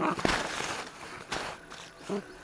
うん